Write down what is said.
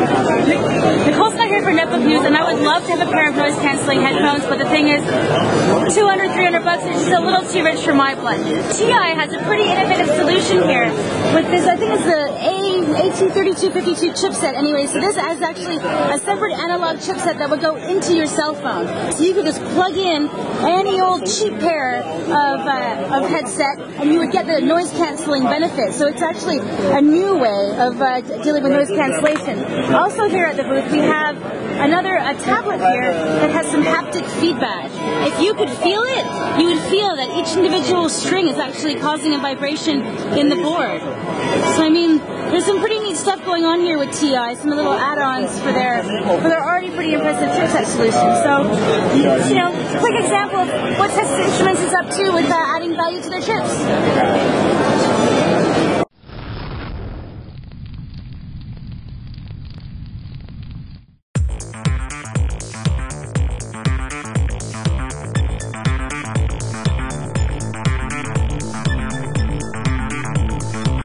Nicole Scott here for netbook news, and I would love to have a pair of noise canceling headphones, but the thing is, 200, 300 bucks is just a little too rich for my blood. TI has a pretty innovative solution here with this, I think it's the A, AT3252 chipset anyway, so this is actually a separate analog chipset that would go into your cell phone. So you could just plug in any old cheap pair of, uh, of headset and you would get the noise canceling benefit. So it's actually a new way of uh, dealing with noise cancellation. Also here at the booth we have another a tablet here that has some haptic feedback. If you could feel it, you would feel that each individual string is actually causing a vibration in the board. So I mean, there's some pretty neat stuff going on here with TI, some little add-ons for their for their already pretty impressive chipset solution. So, you know, quick example of what Texas Instruments is up to with uh, adding value to their chips.